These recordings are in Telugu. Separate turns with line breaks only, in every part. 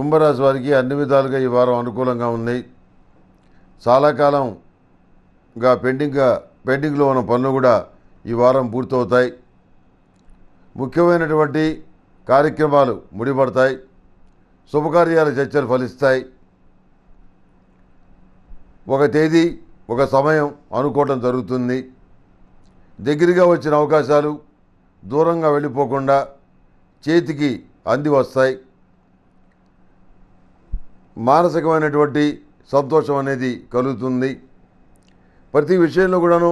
కుంభరాశి వారికి అన్ని విధాలుగా ఈ వారం అనుకూలంగా ఉంది. చాలా కాలంగా పెండింగ్గా పెండింగ్లో ఉన్న పనులు కూడా ఈ వారం పూర్తవుతాయి. ముఖ్యమైనటువంటి కార్యక్రమాలు ముడిపడతాయి. శుభకార్యాల చర్చలు ఫలిస్తాయి. ఒక తేదీ ఒక సమయం అనుకోవటం జరుగుతుంది. దగ్గరగా వచ్చిన అవకాశాలు దూరంగా వెళ్ళిపోకుండా చేతికి అంది వస్తాయి. మానసికమైనటువంటి సంతోషం అనేది కలుగుతుంది. ప్రతి విషయంలో కూడాను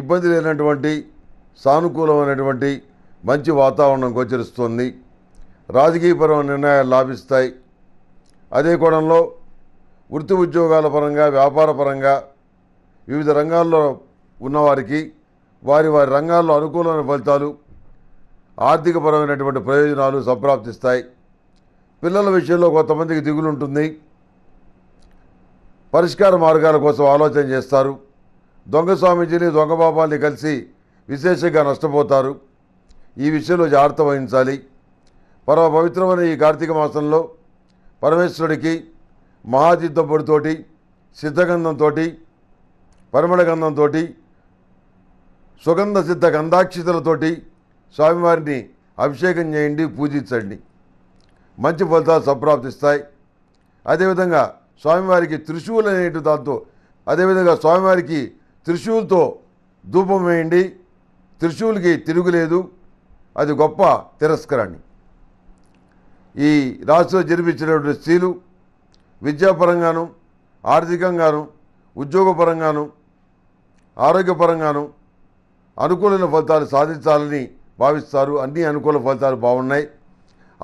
ఇబ్బంది లేనటువంటి సానుకూలమైనటువంటి మంచి వాతావరణం గోచరిస్తుంది. రాజకీయపరమైన నిర్ణయాలు లాభిస్తాయి. అదే కోణంలో వృత్తి ఉద్యోగాల పరంగా వ్యాపార పరంగా వివిధ రంగాల్లో ఉన్నవారికి వారి వారి రంగాల్లో అనుకూలమైన ఫలితాలు ఆర్థికపరమైనటువంటి ప్రయోజనాలు సంప్రాప్తిస్తాయి. పిల్లల విషయంలో కొంతమందికి దిగులు ఉంటుంది. పరిష్కార మార్గాల కోసం ఆలోచన చేస్తారు. దొంగ స్వామీజీని దొంగ బాబాల్ని కలిసి విశేషంగా నష్టపోతారు. ఈ విషయంలో జాగ్రత్త వహించాలి. పరమ పవిత్రమైన ఈ కార్తీక మాసంలో పరమేశ్వరుడికి మహాతీర్థం పొడితోటి సిద్ధగంధంతో పరిమళ గంధంతో సుగంధ సిద్ధ గంధాక్షితలతోటి స్వామివారిని అభిషేకం చేయండి పూజించండి. మంచి ఫలితాలు సంప్రాప్తిస్తాయి. అదేవిధంగా స్వామివారికి త్రిశూల్ అనేటి దాంతో అదేవిధంగా స్వామివారికి త్రిశూల్తో ధూపం వేయండి. త్రిశూల్కి తిరుగులేదు. అది గొప్ప తిరస్కరణి. ఈ రాశిలో జరిపించినటువంటి స్త్రీలు విద్యాపరంగాను ఆర్థికంగాను ఉద్యోగపరంగాను ఆరోగ్యపరంగాను అనుకూలమైన ఫలితాలు సాధించాలని భావిస్తారు. అన్ని అనుకూల ఫలితాలు బాగున్నాయి.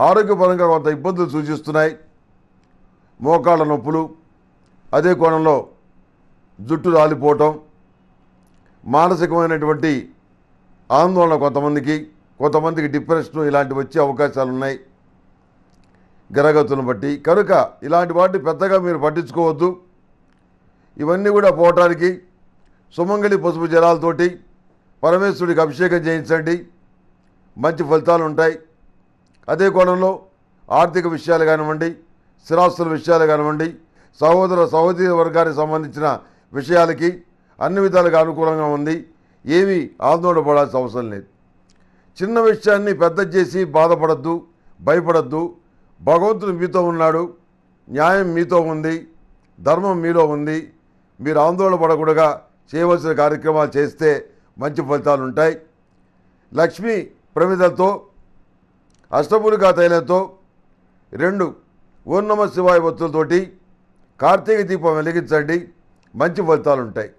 ఆరోగ్యపరంగా కొంత ఇబ్బందులు సూచిస్తున్నాయి. మోకాళ్ళ నొప్పులు అదే కోణంలో జుట్టు రాలిపోవటం మానసికమైనటువంటి ఆందోళన కొంతమందికి కొంతమందికి డిప్రెషన్ ఇలాంటివి వచ్చే అవకాశాలు ఉన్నాయి. గ్రహగతులను బట్టి. కనుక ఇలాంటి వాటిని పెద్దగా మీరు పట్టించుకోవద్దు. ఇవన్నీ కూడా పోవటానికి సుమంగళి పసుపు జలాలతోటి పరమేశ్వరుడికి అభిషేకం చేయించండి. మంచి ఫలితాలు ఉంటాయి. అదే కోణంలో ఆర్థిక విషయాలు కానివ్వండి స్థిరాస్తుల విషయాలు కానివ్వండి సహోదర సహోదరి వర్గానికి సంబంధించిన విషయాలకి అన్ని విధాలుగా అనుకూలంగా ఉంది. ఏమీ ఆందోళన పడాల్సిన అవసరం లేదు. చిన్న విషయాన్ని పెద్ద చేసి బాధపడద్దు భయపడద్దు. భగవంతుడు మీతో ఉన్నాడు న్యాయం మీతో ఉంది ధర్మం మీలో ఉంది. మీరు ఆందోళన పడకుండా చేయవలసిన కార్యక్రమాలు చేస్తే మంచి ఫలితాలు ఉంటాయి లక్ష్మీ ప్రమిదలతో అష్టపులికా తైలంతో రెండు ఓం నమ శివాయ ఒత్తులతోటి కార్తీక దీపం వెలిగించండి. మంచి ఫలితాలు ఉంటాయి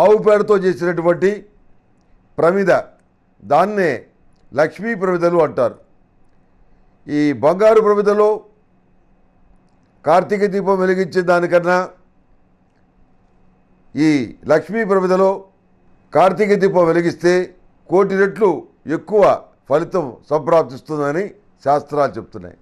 ఆవు పేడతో చేసినటువంటి ప్రమిద దాన్నే లక్ష్మీ ప్రమిదలు అంటారు. ఈ బంగారు ప్రమిదలో కార్తీక దీపం వెలిగించే దానికన్నా ఈ లక్ష్మీ ప్రమిదలో కార్తీక దీపం వెలిగిస్తే కోటి రెట్లు ఎక్కువ ఫలితం సంప్రాప్తిస్తుందని శాస్త్రాలు చెప్తున్నాయి.